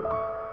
you.